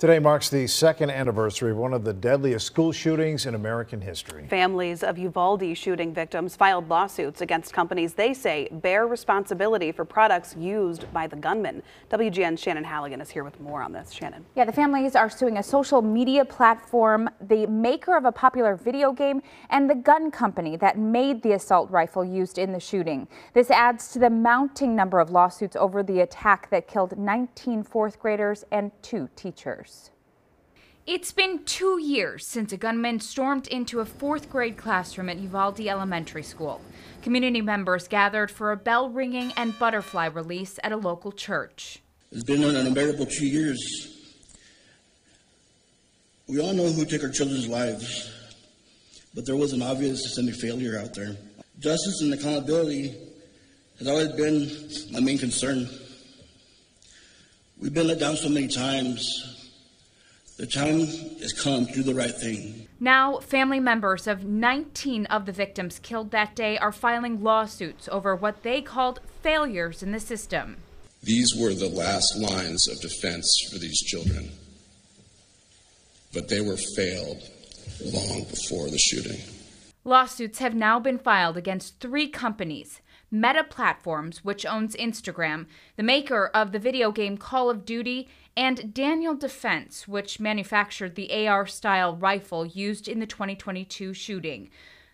Today marks the second anniversary of one of the deadliest school shootings in American history. Families of Uvalde shooting victims filed lawsuits against companies they say bear responsibility for products used by the gunman. WGN's Shannon Halligan is here with more on this. Shannon. Yeah, the families are suing a social media platform, the maker of a popular video game, and the gun company that made the assault rifle used in the shooting. This adds to the mounting number of lawsuits over the attack that killed 19 fourth graders and two teachers. It's been two years since a gunman stormed into a fourth grade classroom at Uvalde Elementary School. Community members gathered for a bell ringing and butterfly release at a local church. It's been an unbearable two years. We all know who took our children's lives, but there was an obvious systemic failure out there. Justice and accountability has always been my main concern. We've been let down so many times the time has come to do the right thing. Now, family members of 19 of the victims killed that day are filing lawsuits over what they called failures in the system. These were the last lines of defense for these children, but they were failed long before the shooting. Lawsuits have now been filed against three companies Meta Platforms, which owns Instagram, the maker of the video game Call of Duty, and Daniel Defense, which manufactured the AR style rifle used in the 2022 shooting.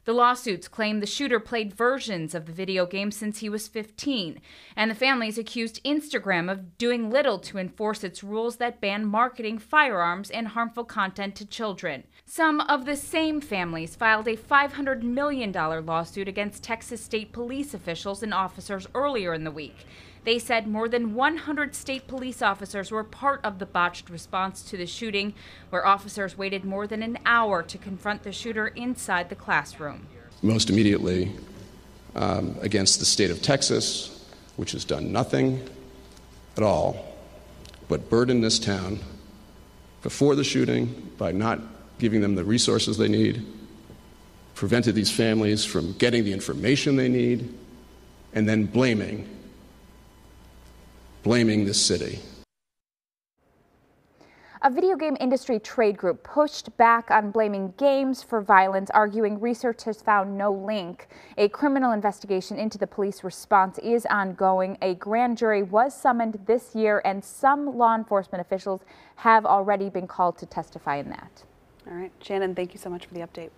The lawsuits claim the shooter played versions of the video game since he was 15, and the families accused Instagram of doing little to enforce its rules that ban marketing firearms and harmful content to children. Some of the same families filed a $500 million lawsuit against Texas state police officials and officers earlier in the week. They said more than 100 state police officers were part of the botched response to the shooting, where officers waited more than an hour to confront the shooter inside the classroom. Most immediately, um, against the state of Texas, which has done nothing at all but burden this town before the shooting by not giving them the resources they need, prevented these families from getting the information they need, and then blaming blaming the city. A video game industry trade group pushed back on blaming games for violence, arguing research has found no link. A criminal investigation into the police response is ongoing. A grand jury was summoned this year, and some law enforcement officials have already been called to testify in that. All right, Shannon, thank you so much for the update.